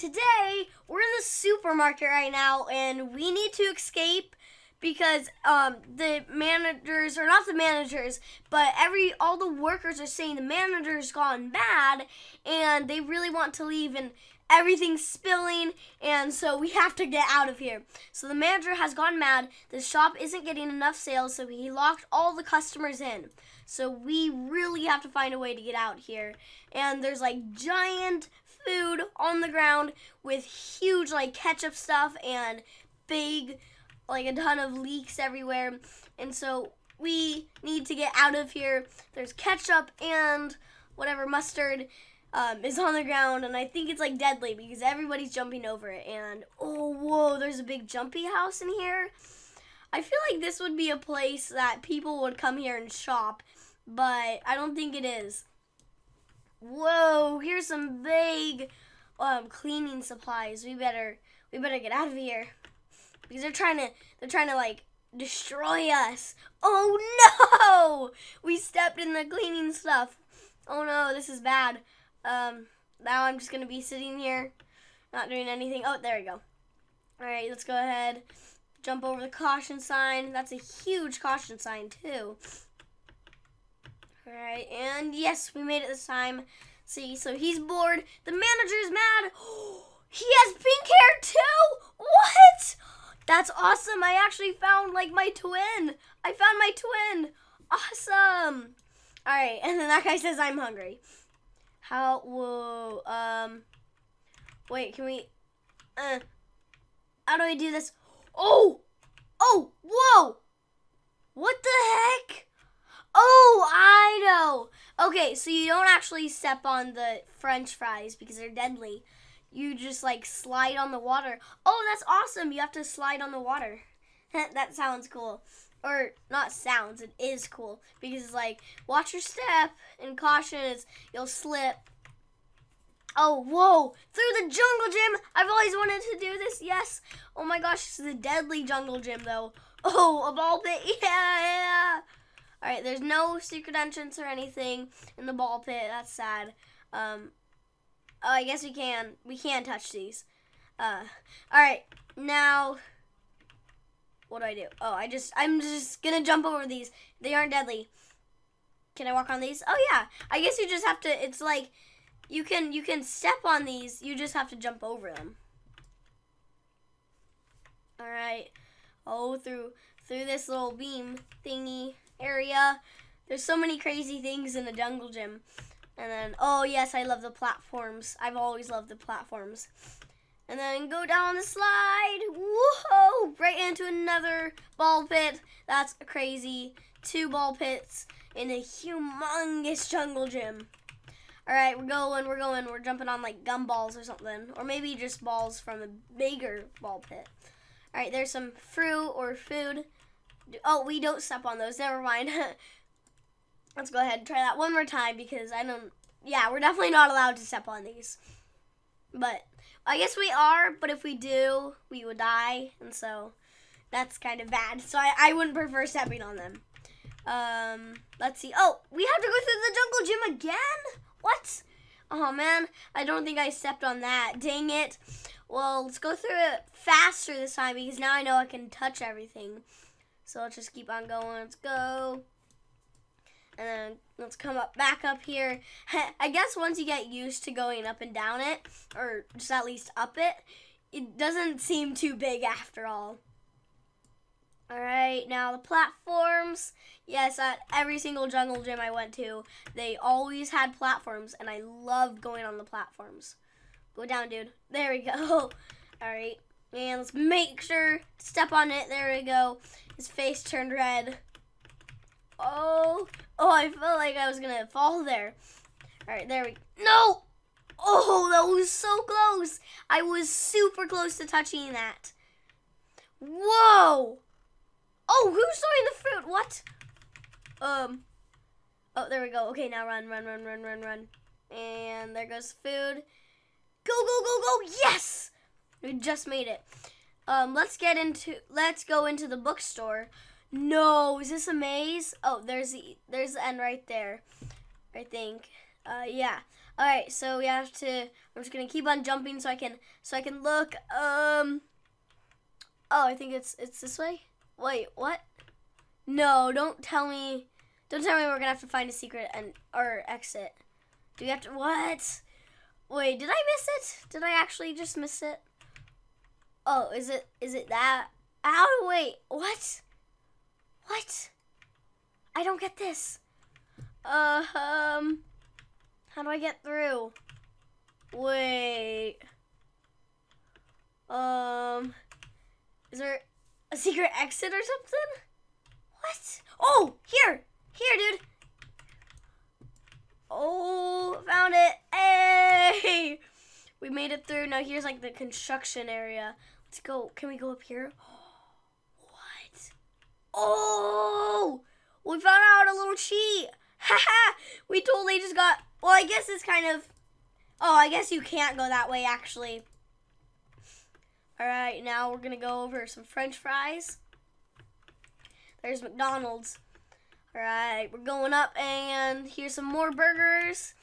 today we're in the supermarket right now and we need to escape because um, the managers or not the managers but every all the workers are saying the manager's gone bad and they really want to leave and everything's spilling and so we have to get out of here. So the manager has gone mad. The shop isn't getting enough sales so he locked all the customers in. So we really have to find a way to get out here. And there's like giant food on the ground with huge like ketchup stuff and big like a ton of leaks everywhere. And so we need to get out of here. There's ketchup and whatever mustard um, is on the ground, and I think it's like deadly because everybody's jumping over it. And oh, whoa, there's a big jumpy house in here. I feel like this would be a place that people would come here and shop, but I don't think it is. Whoa, here's some big um, cleaning supplies. We better we better get out of here because they're trying to they're trying to like destroy us. Oh no! We stepped in the cleaning stuff. Oh no, this is bad. Um, now I'm just gonna be sitting here, not doing anything. Oh, there we go. All right, let's go ahead. Jump over the caution sign. That's a huge caution sign too. All right, and yes, we made it this time. See, so he's bored. The manager's mad. he has pink hair too. What? That's awesome. I actually found like my twin. I found my twin. Awesome. All right, and then that guy says I'm hungry. How? Whoa. Um. Wait. Can we? Uh. How do I do this? Oh. Oh. Whoa. What the heck? Oh, I know. Okay, so you don't actually step on the French fries because they're deadly you just like slide on the water. Oh, that's awesome. You have to slide on the water. that sounds cool. Or not sounds, it is cool. Because it's like, watch your step and caution is you'll slip. Oh, whoa! Through the jungle gym! I've always wanted to do this, yes! Oh my gosh, is a deadly jungle gym though. Oh, a ball pit, yeah, yeah! Alright, there's no secret entrance or anything in the ball pit, that's sad. Um, Oh, I guess we can. We can touch these. Uh, all right. Now, what do I do? Oh, I just, I'm just gonna jump over these. They aren't deadly. Can I walk on these? Oh yeah. I guess you just have to. It's like you can you can step on these. You just have to jump over them. All right. Oh, through through this little beam thingy area. There's so many crazy things in the jungle gym. And then, oh yes, I love the platforms. I've always loved the platforms. And then go down the slide. Whoa! Right into another ball pit. That's crazy. Two ball pits in a humongous jungle gym. All right, we're going, we're going. We're jumping on like gumballs or something. Or maybe just balls from a bigger ball pit. All right, there's some fruit or food. Oh, we don't step on those. Never mind. Let's go ahead and try that one more time because I don't. Yeah, we're definitely not allowed to step on these. But I guess we are, but if we do, we would die. And so that's kind of bad. So I, I wouldn't prefer stepping on them. Um, let's see. Oh, we have to go through the jungle gym again? What? Oh man, I don't think I stepped on that. Dang it. Well, let's go through it faster this time because now I know I can touch everything. So let's just keep on going. Let's go and then let's come up back up here. I guess once you get used to going up and down it, or just at least up it, it doesn't seem too big after all. Alright, now the platforms. Yes, at every single jungle gym I went to, they always had platforms, and I loved going on the platforms. Go down, dude. There we go. Alright, and let's make sure, step on it. There we go. His face turned red. Oh, oh, I felt like I was gonna fall there. All right, there we go. No! Oh, that was so close. I was super close to touching that. Whoa! Oh, who's throwing the fruit? What? Um. Oh, there we go. Okay, now run, run, run, run, run, run. And there goes food. Go, go, go, go! Yes! We just made it. Um, let's get into. Let's go into the bookstore. No, is this a maze? Oh, there's the there's the end right there. I think. Uh, yeah. All right, so we have to. I'm just gonna keep on jumping so I can so I can look. Um. Oh, I think it's it's this way. Wait, what? No, don't tell me. Don't tell me we're gonna have to find a secret and or exit. Do we have to what? Wait, did I miss it? Did I actually just miss it? Oh, is it is it that? How? Do wait, what? What? I don't get this. Uh, um. How do I get through? Wait. Um. Is there a secret exit or something? What? Oh, here! Here, dude! Oh, found it! Hey! We made it through. Now here's like the construction area. Let's go. Can we go up here? What? Oh! We found out a little cheat! Haha! we totally just got well, I guess it's kind of. Oh, I guess you can't go that way actually. All right, now we're gonna go over some French fries. There's McDonald's. All right, we're going up, and here's some more burgers.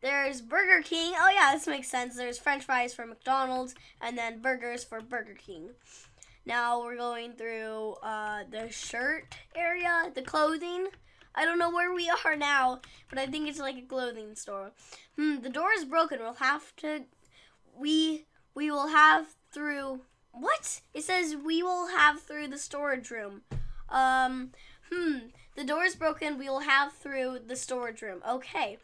There's Burger King. Oh yeah, this makes sense. There's French fries for McDonald's, and then burgers for Burger King. Now we're going through uh, the shirt area, the clothing. I don't know where we are now, but I think it's like a clothing store. Hmm, the door is broken. We'll have to we we will have through what? It says we will have through the storage room. Um, hmm, the door is broken. We will have through the storage room. Okay.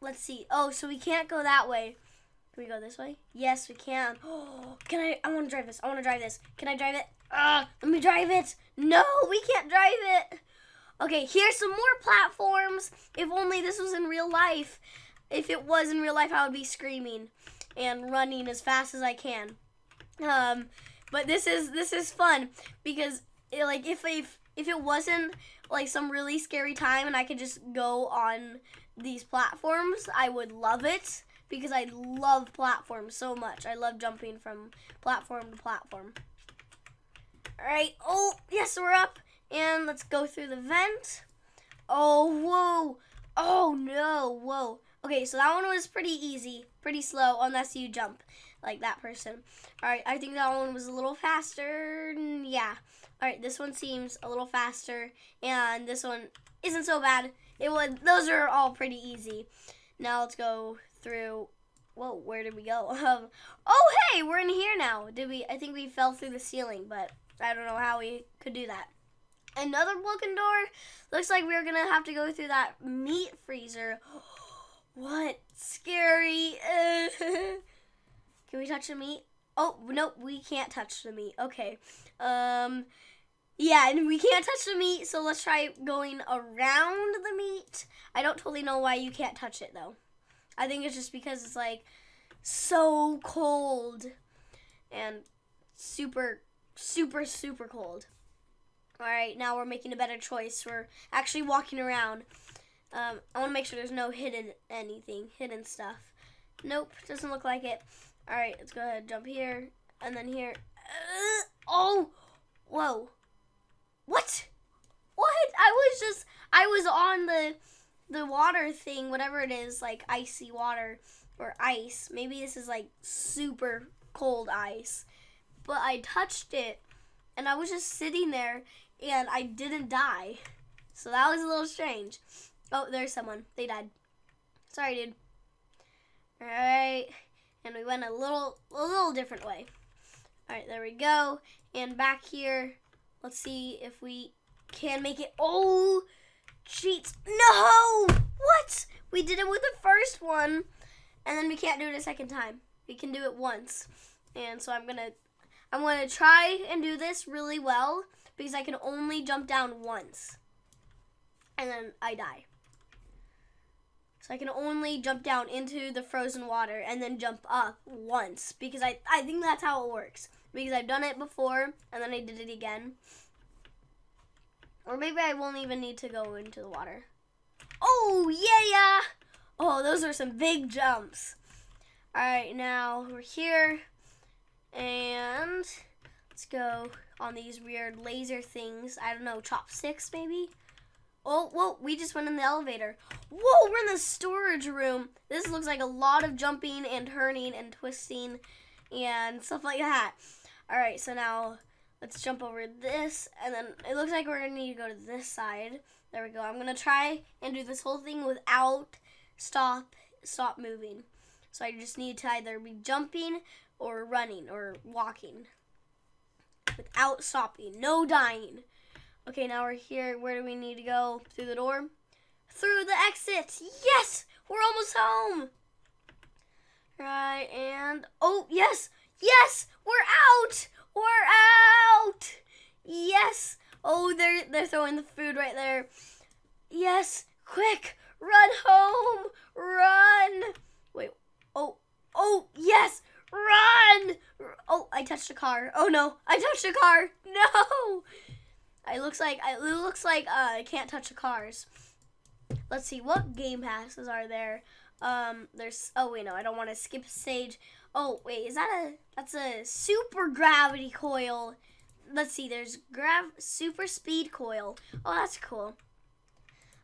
Let's see. Oh, so we can't go that way. Can we go this way? Yes, we can. Oh, can I? I want to drive this. I want to drive this. Can I drive it? Uh, let me drive it. No, we can't drive it. Okay, here's some more platforms. If only this was in real life. If it was in real life, I would be screaming and running as fast as I can. Um, but this is this is fun because it, like if if if it wasn't like some really scary time and I could just go on these platforms, I would love it because I love platforms so much. I love jumping from platform to platform. All right. Oh, yes, we're up. And let's go through the vent. Oh, whoa. Oh, no. Whoa. Okay, so that one was pretty easy, pretty slow, unless you jump like that person. All right, I think that one was a little faster. Yeah. All right, this one seems a little faster, and this one isn't so bad. It was. Those are all pretty easy. Now let's go through. Whoa, where did we go? Um, oh, hey, we're in here now. Did we? I think we fell through the ceiling, but I don't know how we could do that another broken door. Looks like we're gonna have to go through that meat freezer. what? Scary. Can we touch the meat? Oh, nope, we can't touch the meat. Okay. Um, yeah, and we can't touch the meat, so let's try going around the meat. I don't totally know why you can't touch it, though. I think it's just because it's, like, so cold and super, super, super cold. All right, now we're making a better choice. We're actually walking around. Um, I want to make sure there's no hidden anything, hidden stuff. Nope, doesn't look like it. All right, let's go ahead, and jump here, and then here. Uh, oh, whoa, what? What? I was just, I was on the, the water thing, whatever it is, like icy water or ice. Maybe this is like super cold ice, but I touched it, and I was just sitting there, and I didn't die. So that was a little strange. Oh, there's someone. They died. Sorry, dude. Alright. And we went a little a little different way. Alright, there we go. And back here, let's see if we can make it. Oh, cheats. No! What? We did it with the first one, and then we can't do it a second time. We can do it once. And so I'm going to I'm going to try and do this really well because I can only jump down once. And then I die. So I can only jump down into the frozen water and then jump up once because I, I think that's how it works. Because I've done it before and then I did it again. Or maybe I won't even need to go into the water. Oh, yeah, yeah. Oh, those are some big jumps. All right, now we're here. And let's go on these weird laser things. I don't know, chopsticks maybe? Oh, whoa, we just went in the elevator. Whoa, we're in the storage room. This looks like a lot of jumping and turning and twisting and stuff like that. All right, so now let's jump over this. And then it looks like we're going to need to go to this side. There we go. I'm going to try and do this whole thing without stop, stop moving. So I just need to either be jumping or running or walking without stopping. No dying. Okay, now we're here. Where do we need to go? Through the door? Through the exit. Yes! We're almost home. Right, and... Oh, yes! Yes! We're out! We're out! Yes! Oh, they're, they're throwing the food right there. Yes! Quick! Run home! Run! Wait. Oh. Oh, yes! Run! Oh, I touched a car. Oh, no. I touched a car. No! It looks like it looks like uh, I can't touch the cars. Let's see what game passes are there. Um, there's oh wait no I don't want to skip a stage. Oh wait is that a that's a super gravity coil. Let's see there's grav super speed coil. Oh that's cool.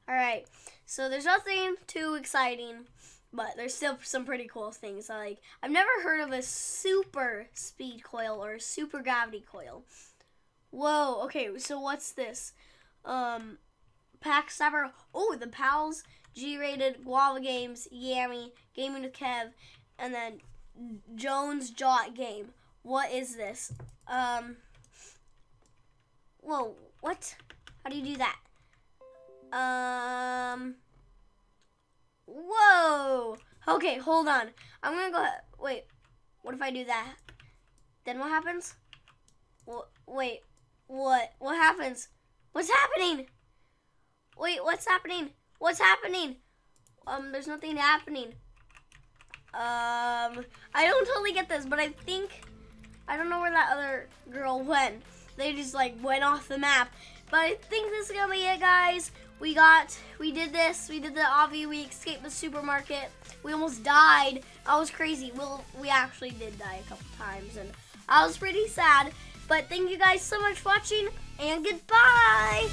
All right so there's nothing too exciting. But there's still some pretty cool things. Like I've never heard of a super speed coil or a super gravity coil. Whoa, okay, so what's this? Um, Pack Stabber. Oh, the Pals, G-Rated, Guava Games, Yammy, Gaming with Kev, and then Jones Jot Game. What is this? Um, whoa, what? How do you do that? Um, whoa. Okay, hold on. I'm gonna go, wait, what if I do that? Then what happens? Well, wait, what? What happens? What's happening? Wait, what's happening? What's happening? Um, there's nothing happening. Um, I don't totally get this, but I think I don't know where that other girl went. They just like went off the map. But I think this is gonna be it, guys. We got, we did this. We did the obby. We escaped the supermarket. We almost died. I was crazy. Well, we actually did die a couple times, and I was pretty sad. But thank you guys so much for watching, and goodbye!